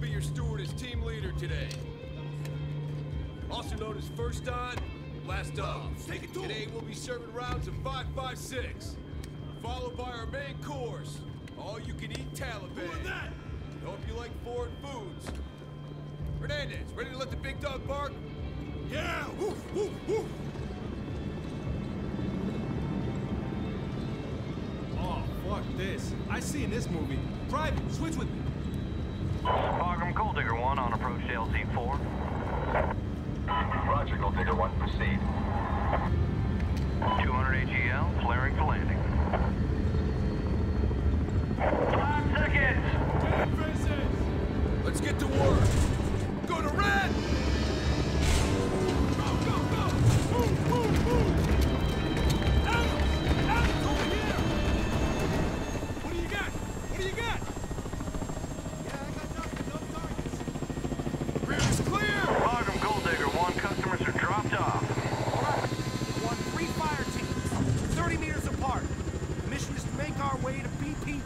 Junior Stewart as team leader today. Also known as first on, last off. Take it to Today we'll be serving rounds of 5.56, followed by our main course, all-you-can-eat Taliban. that? Hope you like foreign foods. Hernandez, ready to let the big dog bark? Yeah! Woof, woof, woof! Oh, fuck this. I seen this movie. Private, switch with me. Markham Gold Digger 1 on approach to LZ4.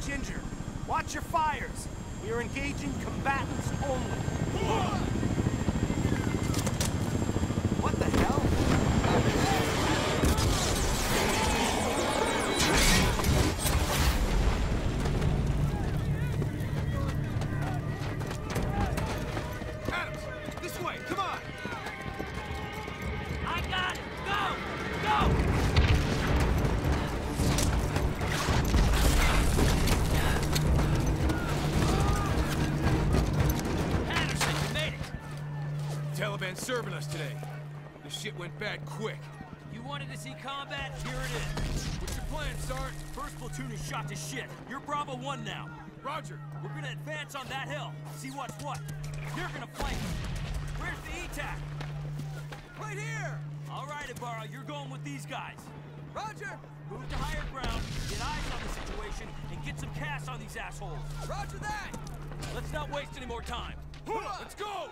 Ginger. Watch your fires. We are engaging combatants only. Taliban serving us today. This shit went bad quick. You wanted to see combat? Here it is. What's your plan, Sarge? First platoon is shot to shit. You're Bravo 1 now. Roger. We're gonna advance on that hill. See what's what. You're gonna flank. Where's the ETAC? Right here! All right, Ibarra, you're going with these guys. Roger! Move to higher ground, get eyes on the situation, and get some CAS on these assholes. Roger that! Let's not waste any more time. Let's go!